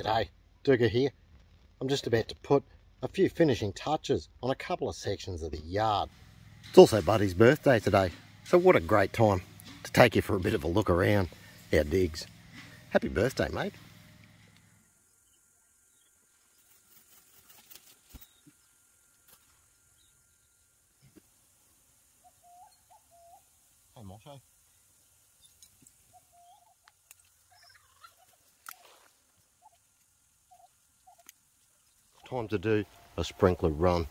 G'day, Dooga here. I'm just about to put a few finishing touches on a couple of sections of the yard. It's also Buddy's birthday today, so what a great time to take you for a bit of a look around our digs. Happy birthday, mate. Hey, Moshe. Time to do a sprinkler run.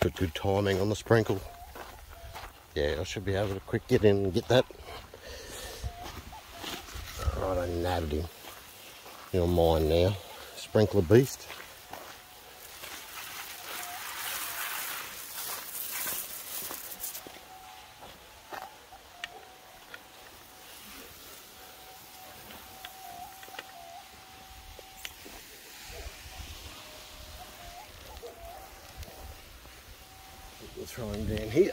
Got good timing on the sprinkle. Yeah, I should be able to quick get in and get that. Right, I nabbed him. You're mine now. Sprinkler beast. We'll throw him down here.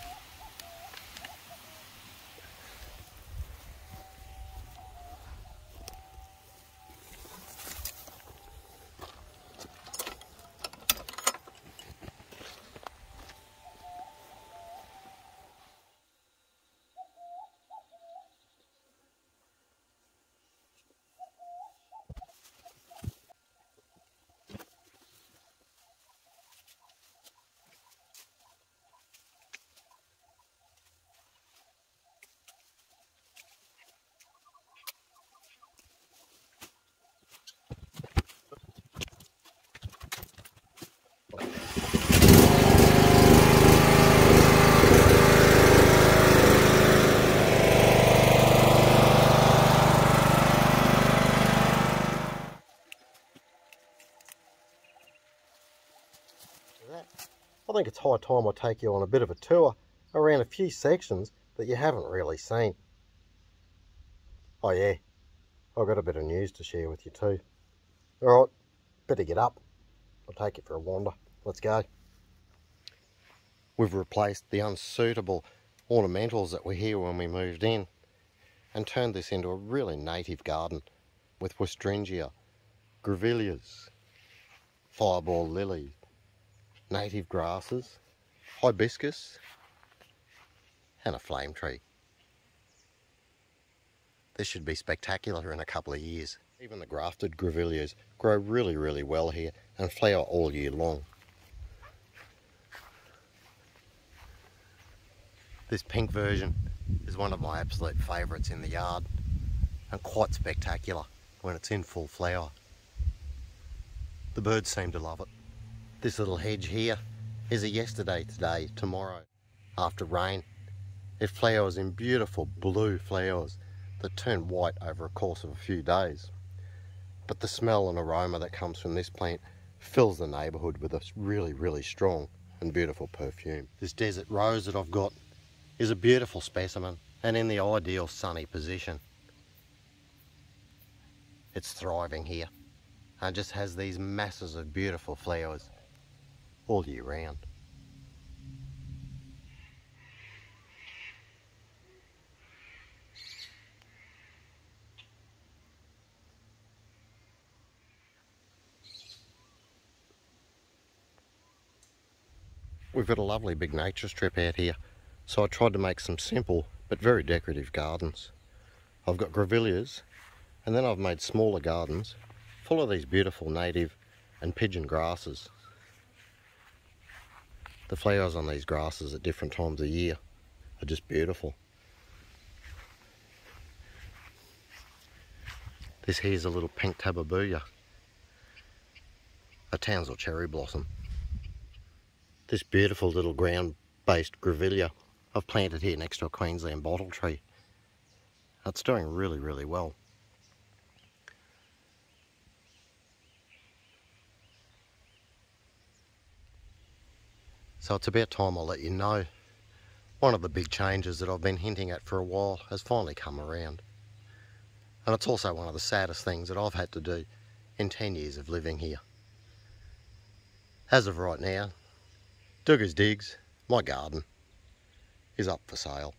I think it's high time I take you on a bit of a tour around a few sections that you haven't really seen. Oh yeah, I've got a bit of news to share with you too. Alright, better get up. I'll take you for a wander. Let's go. We've replaced the unsuitable ornamentals that were here when we moved in and turned this into a really native garden with Westringia, grevilleas, fireball lilies, native grasses, hibiscus, and a flame tree. This should be spectacular in a couple of years. Even the grafted grevilleas grow really, really well here and flower all year long. This pink version is one of my absolute favourites in the yard and quite spectacular when it's in full flower. The birds seem to love it. This little hedge here is a yesterday, today, tomorrow. After rain, it flowers in beautiful blue flowers that turn white over a course of a few days. But the smell and aroma that comes from this plant fills the neighbourhood with a really, really strong and beautiful perfume. This desert rose that I've got is a beautiful specimen and in the ideal sunny position. It's thriving here and just has these masses of beautiful flowers all year round. We've got a lovely big nature strip out here, so I tried to make some simple but very decorative gardens. I've got grevilleas, and then I've made smaller gardens full of these beautiful native and pigeon grasses. The flowers on these grasses at different times of year are just beautiful. This here's a little pink tabebuia, a Townsville cherry blossom. This beautiful little ground-based grevillea I've planted here next to a Queensland bottle tree. It's doing really, really well. So it's about time I let you know. One of the big changes that I've been hinting at for a while has finally come around. And it's also one of the saddest things that I've had to do in 10 years of living here. As of right now, Dooga's Digs, my garden, is up for sale.